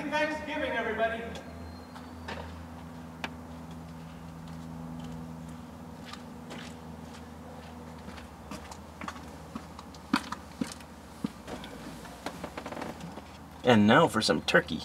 Happy Thanksgiving, everybody. And now for some turkey.